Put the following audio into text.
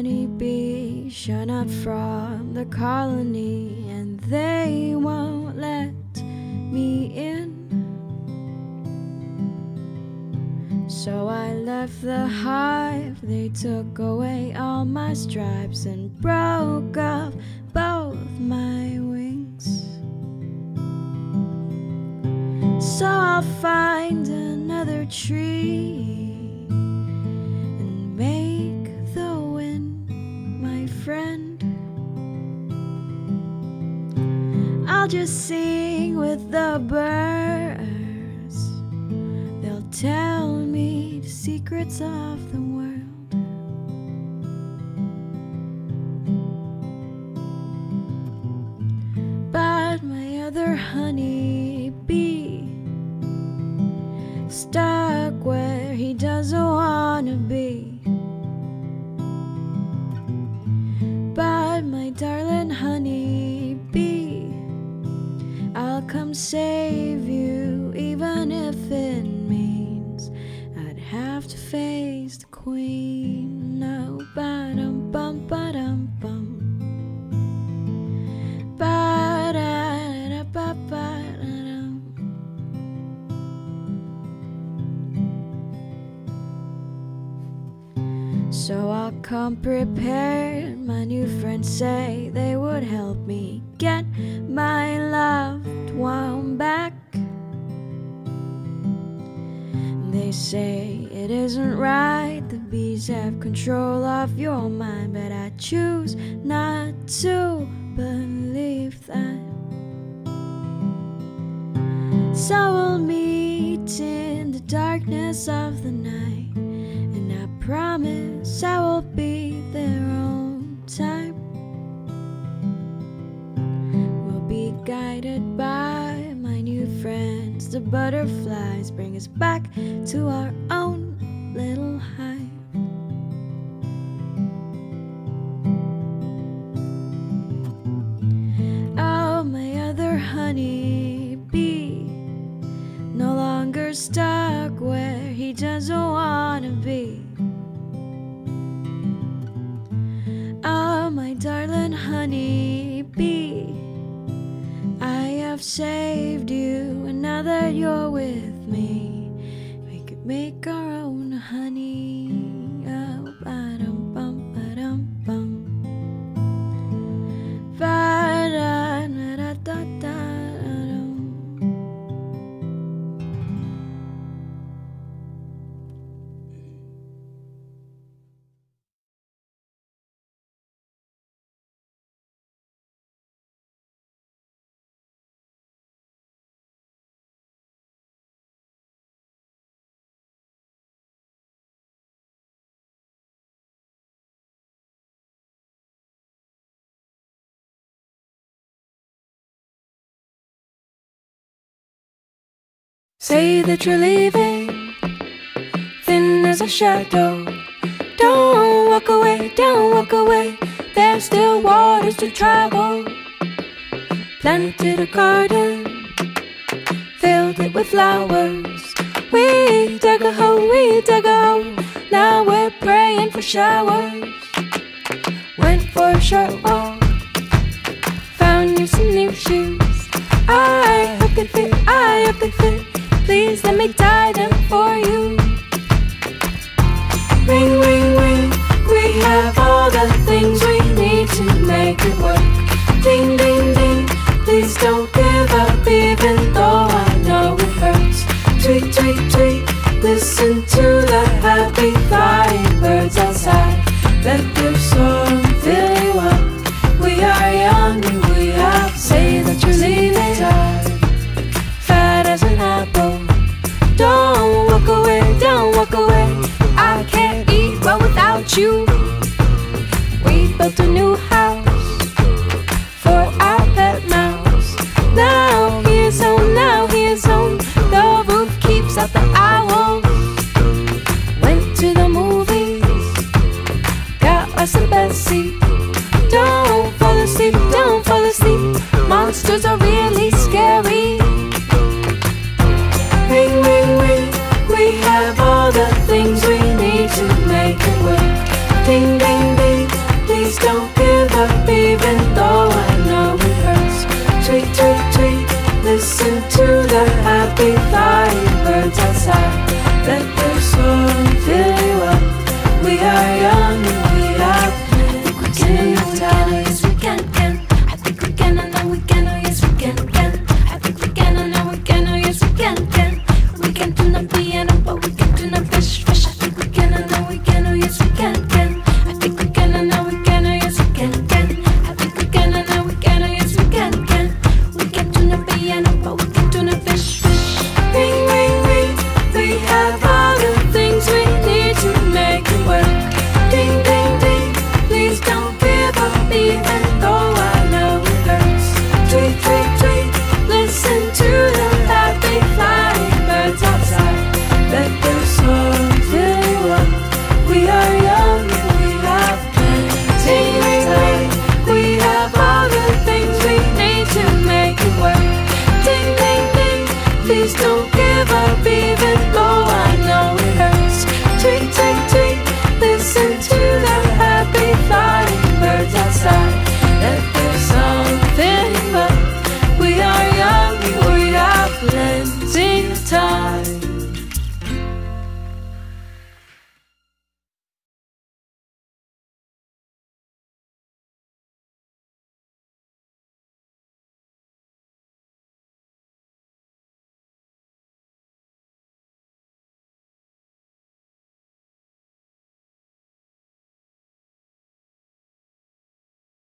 honeybee shut up from the colony and they won't the hive, they took away all my stripes and broke off both my wings. So I'll find another tree and make the wind my friend. I'll just sing with the birds, they'll tell me secrets of the world. To face the queen. No, ba dum bum ba dum bum. Ba da da ba ba da dum. So I'll come prepared. My new friends say they would help me get my loved one back. They say it isn't right, the bees have control of your mind, but I choose not to believe that. So we'll meet in the darkness of the night, and I promise I will be there on time. We'll be guided by my new friends. The butterflies bring us back to our own little hive. Oh, my other honey bee, no longer stuck where he doesn't wanna be. Oh, my darling honey bee, I have saved you, and now that you're with me, we could make our Say that you're leaving, thin as a shadow. Don't walk away, don't walk away. There's still waters to travel. Planted a garden, filled it with flowers. We dug a hole, we dug a hole. Now we're praying for showers. Went for a short walk, found you some new shoes. I hope they fit, I hope they fit. Please let me tie them for you. Ring, ring, ring.